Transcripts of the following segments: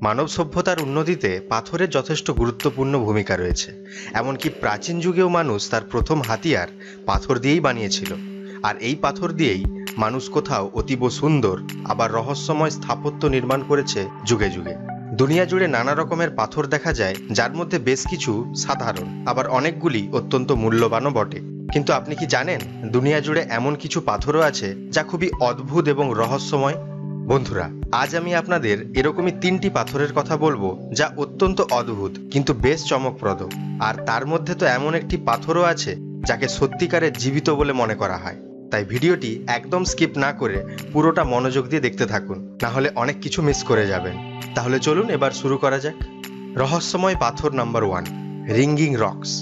মানব সভ্যতার উন্নতিতে পাথরের যথেষ্ট গুরুত্বপূর্ণ ভূমিকা রয়েছে। এমনকি প্রাচীন যুগেও মানুষ তার প্রথম হাতিয়ার পাথর দিয়েই বানিয়েছিল। আর এই পাথর দিয়েই মানুষ কোথাও অতীব সুন্দর, আবার রহস্যময় স্থাপত্য নির্মাণ করেছে যুগে যুগে। দুনিয়া জুড়ে নানা রকমের পাথর দেখা যায়, যার মধ্যে বেশ কিছু সাধারণ, আবার অনেকগুলি অত্যন্ত মূল্যবানও বটে। কিন্তু আপনি কি জানেন, দুনিয়া জুড়ে এমন কিছু পাথরও আছে যা খুবই অদ্ভুত এবং রহস্যময়? বন্ধুরা, আজ আমি আপনাদের এরকমই তিনটি পাথরের কথা বলব যা অত্যন্ত অদ্ভুত, কিন্তু বেশ চমকপ্রদ। আর তার মধ্যে তো এমন একটি পাথরও আছে যাকে সত্যিকারের জীবিত বলে মনে করা হয়। তাই ভিডিওটি একদম স্কিপ না করে পুরোটা মনোযোগ দিয়ে দেখতে থাকুন, না হলে অনেক কিছু মিস করে যাবেন। তাহলে চলুন এবার শুরু করা যাক। রহস্যময় পাথর নাম্বার ওয়ান, রিঙ্গিং রক্স।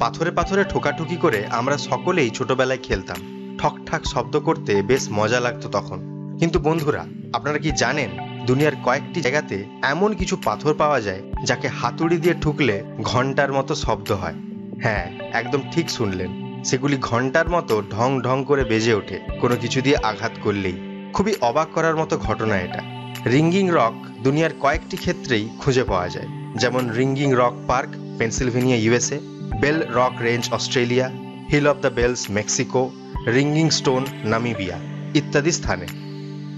পাথরে পাথরে ঠোকাঠুকি করে আমরা সকলেই ছোটবেলায় খেলতাম। ঠকঠাক শব্দ করতে বেশ মজা লাগতো তখন। কিন্তু বন্ধুরা, আপনারা কি জানেন, দুনিয়ার কয়েকটি জায়গাতে এমন কিছু পাথর পাওয়া যায় যাকে হাতুড়ি দিয়ে ঠুকলে ঘণ্টার মতো শব্দ হয়? হ্যাঁ একদম ঠিক শুনলেন। সেগুলি ঘণ্টার মতো ঢং ঢং করে বেজে ওঠে, কোনো কিছু দিয়ে আঘাত করলেই। খুবই অবাক করার মতো ঘটনা এটা। রিঙ্গিং রক দুনিয়ার কয়েকটি ক্ষেত্রেই খুঁজে পাওয়া যায়। যেমন ringing rock park, Pennsylvania, USA, bell rock range, Australia, hill of the bells, Mexico, ringing stone, Namibia ইত্যাদি স্থানে।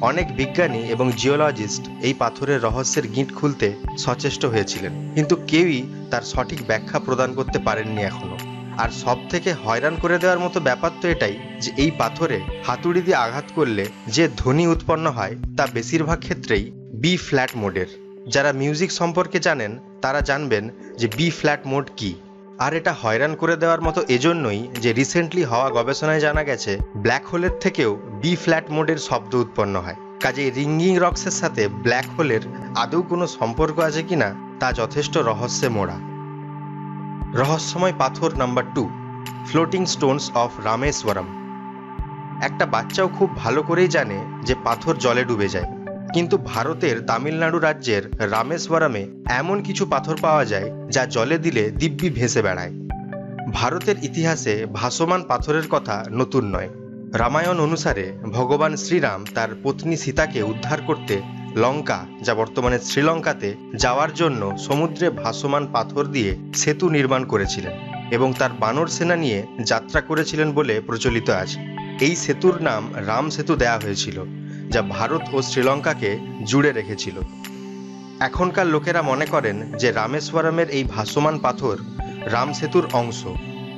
অনেক বিজ্ঞানী এবং জিওলজিস্ট এই পাথরের রহস্যের গিঁট খুলতে সচেষ্ট হয়েছিলেন। কিন্তু কেউই তার সঠিক ব্যাখ্যা প্রদান করতে পারেননি এখনও। আর সব থেকে হয়রান করে দেওয়ার মতো ব্যাপার তো এটাই যে এই পাথরে হাতুড়ি দিয়ে আঘাত করলে যে ধ্বনি উৎপন্ন হয় তা বেশিরভাগ ক্ষেত্রেই বি ফ্ল্যাট মোডের। যারা মিউজিক সম্পর্কে জানেন, তারা জানবেন যে বি ফ্ল্যাট মোড কি। আর এটা হয়রান করে দেওয়ার মতো এজন্যই যে রিসেন্টলি হওয়া গবেষণায় জানা গেছে ব্ল্যাক হোলের থেকেও বি ফ্ল্যাট মোডের শব্দ উৎপন্ন হয়। কাজে রিঙ্গিং রক্সের সাথে ব্ল্যাক হোলের আদৌ কোনো সম্পর্ক আছে কিনা, তা যথেষ্ট রহস্যে মোড়া। রহস্যময় পাথর number two floating stones of Rameswaram একটা বাচ্চাও খুব ভালো করেই জানে যে পাথর জলে ডুবে যায়। কিন্তু ভারতের তামিলনাড়ু রাজ্যের রামেশ্বরমে এমন কিছু পাথর পাওয়া যায় যা জলে দিলে দিব্যি ভেসে বেড়ায়। ভারতের ইতিহাসে ভাসমান পাথরের কথা নতুন নয়। রামায়ণ অনুসারে ভগবান শ্রীরাম তার পত্নী সীতাকে উদ্ধার করতে লঙ্কা, যা বর্তমানে শ্রীলঙ্কাতে যাওয়ার জন্য সমুদ্রে ভাসমান পাথর দিয়ে সেতু নির্মাণ করেছিলেন এবং তার বানর সেনা নিয়ে যাত্রা করেছিলেন বলে প্রচলিত আছে। এই সেতুর নাম রাম সেতু দেয়া হয়েছিল। যা ভারত ও শ্রীলঙ্কাকে জুড়ে রেখেছিল। এখনকার লোকেরা মনে করেন যে রামেশ্বরমের এই ভাসমান পাথর রাম সেতুর অংশ,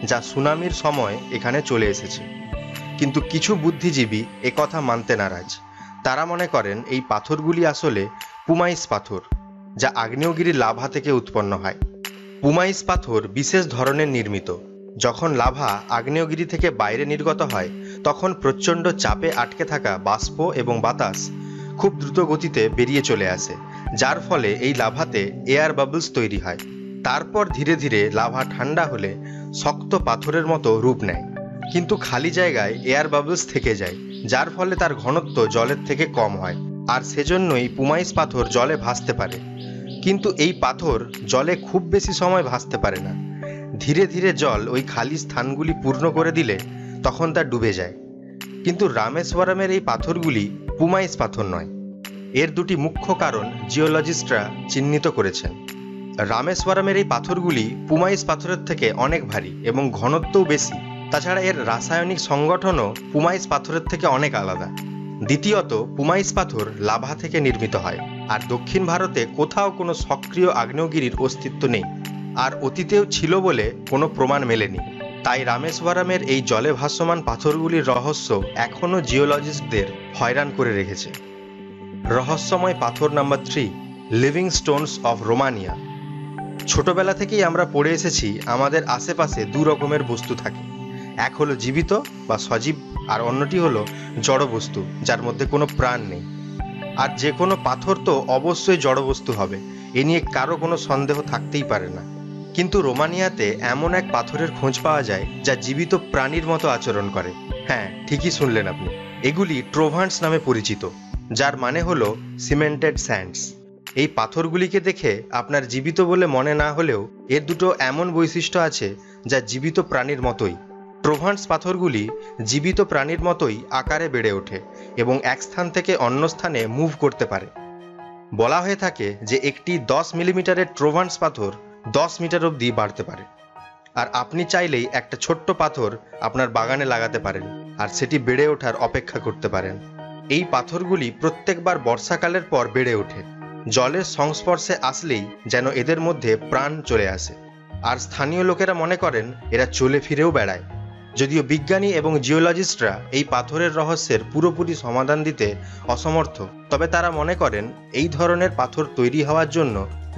যা সুনামির সময় এখানে চলে এসেছে। কিন্তু কিছু বুদ্ধিজীবী একথা মানতে নারাজ। তারা মনে করেন এই পাথরগুলি আসলে পুমাইস পাথর, যা আগ্নেয়গিরির লাভা থেকে উৎপন্ন হয়। পুমাইস পাথর বিশেষ ধরনের নির্মিত, যখন লাভা আগ্নেয়গিরি থেকে বাইরে নির্গত হয় তখন প্রচণ্ড চাপে আটকে থাকা বাষ্প এবং বাতাস খুব দ্রুত গতিতে বেরিয়ে চলে আসে, যার ফলে এই লাভাতে এয়ার বাবলস তৈরি হয়। তারপর ধীরে ধীরে লাভা ঠান্ডা হলে শক্ত পাথরের মতো রূপ নেয়, কিন্তু খালি জায়গায় এয়ার বাবলস থেকে যায়, যার ফলে তার ঘনত্ব জলের থেকে কম হয়। আর সেজন্যই পুমাইস পাথর জলে ভাসতে পারে। কিন্তু এই পাথর জলে খুব বেশি সময় ভাসতে পারে না। ধীরে ধীরে জল ওই খালি স্থানগুলি পূর্ণ করে দিলে তখন তা ডুবে যায়। কিন্তু রামেশ্বরমের এই পাথরগুলি পুমাইস পাথর নয়। এর দুটি মুখ্য কারণ জিওলজিস্টরা চিহ্নিত করেছেন। রামেশ্বরমের এই পাথরগুলি পুমাইস পাথরের থেকে অনেক ভারী এবং ঘনত্বও বেশি। তাছাড়া এর রাসায়নিক সংগঠনও পুমাইস পাথরের থেকে অনেক আলাদা। দ্বিতীয়ত, পুমাইস পাথর লাভা থেকে নির্মিত হয়, আর দক্ষিণ ভারতে কোথাও কোনো সক্রিয় আগ্নেয়গিরির অস্তিত্ব নেই, আর অতীতেও ছিল বলে কোনো প্রমাণ মেলেনি। তাই রামেশ্বরমের এই জলে ভাসমান পাথরগুলির রহস্য এখনও জিওলজিস্টদের হয়রান করে রেখেছে। রহস্যময় পাথর number three living stones of Romania ছোটবেলা থেকেই আমরা পড়ে এসেছি, আমাদের আশেপাশে দু রকমের বস্তু থাকে। এক হলো জীবিত বা সজীব, আর অন্যটি হলো জড় বস্তু, যার মধ্যে কোনো প্রাণ নেই। আর যে কোনো পাথর তো অবশ্যই জড় বস্তু হবে, এ নিয়ে কারও কোনো সন্দেহ থাকতেই পারে না। কিন্তু রোমানিয়াতে এমন এক পাথরের খোঁজ পাওয়া যায় যা জীবিত প্রাণীর মতো আচরণ করে। হ্যাঁ ঠিকই শুনলেন আপনি। এগুলি ট্রোভান্স নামে পরিচিত, যার মানে হলো সিমেন্টেড স্যান্ডস। এই পাথরগুলিকে দেখে আপনার জীবিত বলে মনে না হলেও এর দুটো এমন বৈশিষ্ট্য আছে যা জীবিত প্রাণীর মতোই। ট্রোভান্স পাথরগুলি জীবিত প্রাণীর মতোই আকারে বেড়ে ওঠে এবং এক স্থান থেকে অন্য স্থানে মুভ করতে পারে। বলা হয়ে থাকে যে একটি দশ মিলিমিটারের ট্রোভান্স পাথর দশ মিটার অবধি বাড়তে পারে। আর আপনি চাইলেই একটা ছোট্ট পাথর আপনার বাগানে লাগাতে পারেন আর সেটি বেড়ে ওঠার অপেক্ষা করতে পারেন। এই পাথরগুলি প্রত্যেকবার বর্ষাকালের পর বেড়ে ওঠে। জলের সংস্পর্শে আসলেই যেন এদের মধ্যে প্রাণ চলে আসে। আর স্থানীয় লোকেরা মনে করেন এরা চলে ফিরেও বেড়ায়। যদিও বিজ্ঞানী এবং জিওলজিস্টরা এই পাথরের রহস্যের পুরোপুরি সমাধান দিতে অসমর্থ, তবে তারা মনে করেন এই ধরনের পাথর তৈরি হওয়ার জন্য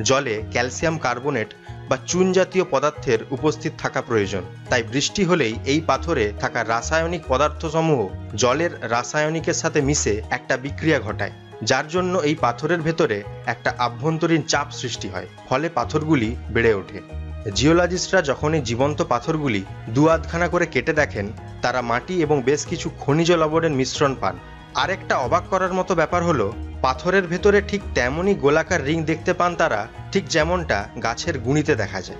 জলে ক্যালসিয়াম কার্বনেট বা চুন জাতীয় পদার্থের উপস্থিত থাকা প্রয়োজন। তাই বৃষ্টি হলেই এই পাথরে থাকা রাসায়নিক পদার্থসমূহ জলের রাসায়নিকের সাথে মিশে একটা বিক্রিয়া ঘটায়, যার জন্য এই পাথরের ভেতরে একটা আভ্যন্তরীণ চাপ সৃষ্টি হয়, ফলে পাথরগুলি বেড়ে ওঠে। জিওলজিস্টরা যখন এই জীবন্ত পাথরগুলি দু আধখানা করে কেটে দেখেন, তারা মাটি এবং বেশ কিছু খনিজ লবণের মিশ্রণ পান। আরেকটা অবাক করার মতো ব্যাপার হলো, পাথরের ভেতরে ঠিক তেমনই গোলাকার রিং দেখতে পান তারা, ঠিক যেমনটা গাছের গুণিতে দেখা যায়।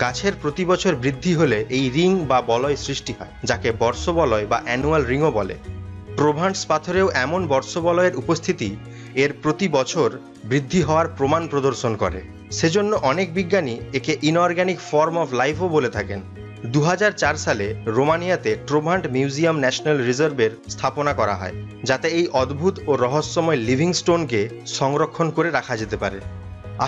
গাছের প্রতি বছর বৃদ্ধি হলে এই রিং বা বলয় সৃষ্টি হয়, যাকে বর্ষবলয় বা অ্যানুয়াল রিংও বলে। প্রোভান্স পাথরেও এমন বর্ষবলয়ের উপস্থিতি এর প্রতি বছর বৃদ্ধি হওয়ার প্রমাণ প্রদর্শন করে। সেজন্য অনেক বিজ্ঞানী একে ইনঅর্গ্যানিক ফর্ম অফ লাইফও বলে থাকেন। দু হাজার চার সালে রোমানিয়াতে ট্রোভান্ট মিউজিয়াম ন্যাশনাল রিজার্ভের স্থাপনা করা হয়, যাতে এই অদ্ভুত ও রহস্যময় লিভিং স্টোনকে সংরক্ষণ করে রাখা যেতে পারে।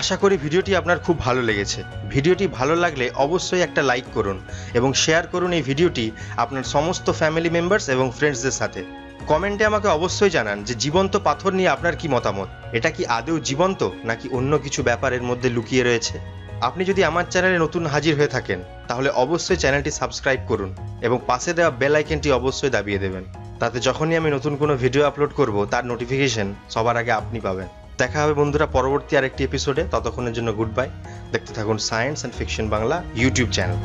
আশা করি ভিডিওটি আপনার খুব ভালো লেগেছে। ভিডিওটি ভালো লাগলে অবশ্যই একটা লাইক করুন এবং শেয়ার করুন এই ভিডিওটি আপনার সমস্ত ফ্যামিলি মেম্বার্স এবং ফ্রেন্ডসদের সাথে। কমেন্টে আমাকে অবশ্যই জানান যে জীবন্ত পাথর নিয়ে আপনার কি মতামত? এটা কি আদৌ জীবন্ত নাকি অন্য কিছু ব্যাপারের মধ্যে লুকিয়ে রয়েছে? আপনি যদি আমার চ্যানেলে নতুন হাজির হয়ে থাকেন, তাহলে অবশ্যই চ্যানেলটি সাবস্ক্রাইব করুন এবং পাশে দেওয়া বেল আইকনটি অবশ্যই দাবিয়ে দেবেন। তাতে যখনই আমি নতুন কোনো ভিডিও আপলোড করব, তার নোটিফিকেশন সবার আগে আপনি পাবেন। দেখা হবে বন্ধুরা পরবর্তী আরেকটি এপিসোডে ততক্ষণের জন্য গুড বাই দেখতে থাকুন science and fiction Bangla YouTube channel